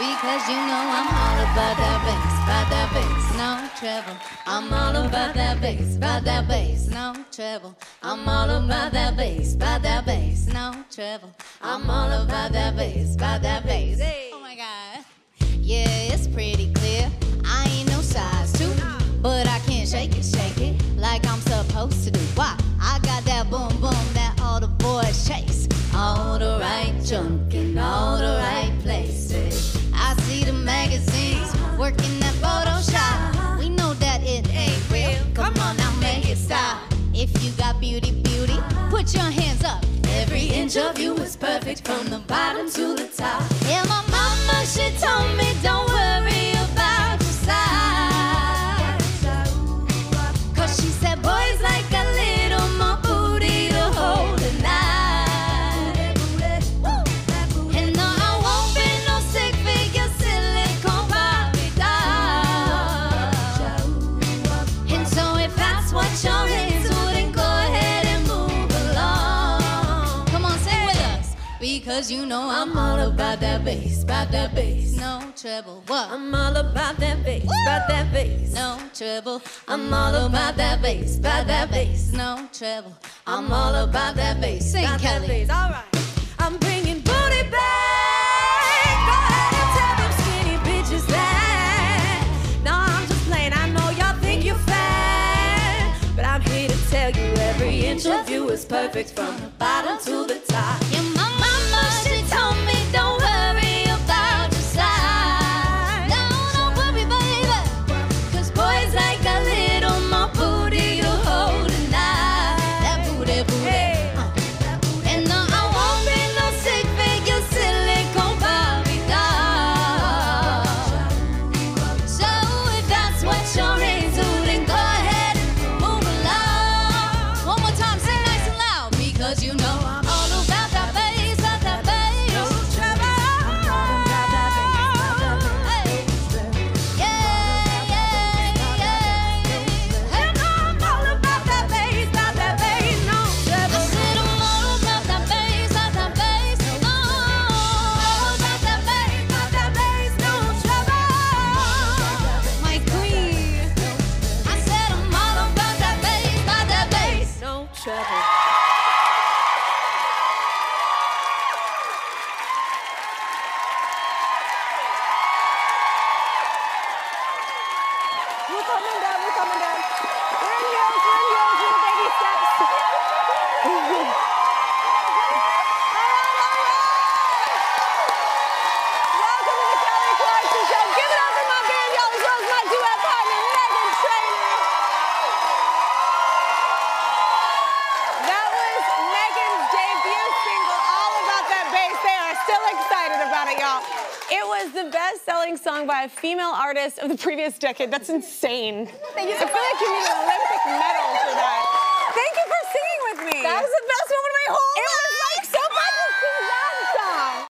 Because you know I'm all about that bass, about that bass, no treble. I'm all about that bass, about that bass, no treble. I'm all about that bass, about that bass, no treble. I'm all about that bass, about that bass. Oh my God. Yeah, it's pretty clear. I ain't no size two, but I can shake it, shake it like I'm supposed to do. Why? I got that boom boom that all the boys chase. All the right junk beauty, beauty, put your hands up. Every inch of you is perfect from the bottom to the top. Because you know I'm all about that bass, about that bass. No treble. What? I'm all about that bass, about that bass. No treble. I'm all about that bass, about that bass. No treble. I'm all about that bass. Sing, Kelly. All right. I'm bringing booty back. Go ahead and tell them skinny bitches that. No, I'm just playing. I know y'all think you're fat, but I'm here to tell you every inch of you is perfect from the bottom to the top. Trouble. We're coming down, we're coming down. We're in heels, we're in heels, little baby steps. it, y'all. It was the best-selling song by a female artist of the previous decade. That's insane. Thank you so much. I feel like you need an Olympic medal.